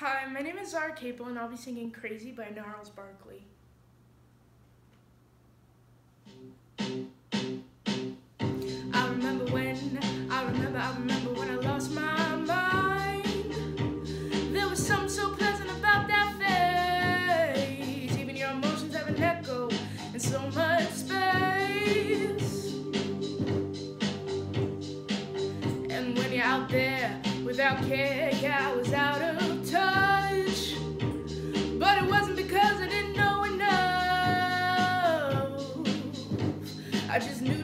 Hi, my name is Zhara Caple and I'll be singing Crazy by Gnarls Barkley. I remember when, I remember, I remember when I lost my mind. There was something so pleasant about that face. Even your emotions have an echo in so much space. And when you're out there without care, yeah, I was out of I just knew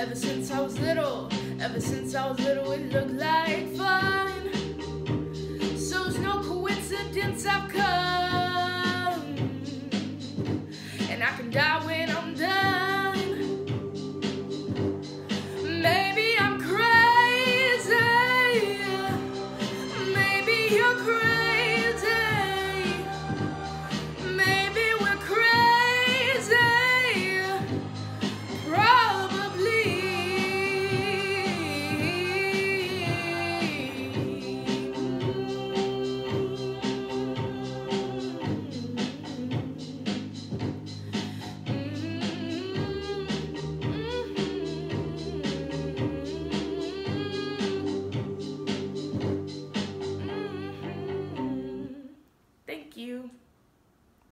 Ever since I was little, ever since I was little, it looked like fun. So it's no coincidence I've come. And I can die when I'm done. Maybe I'm crazy. Maybe you're crazy.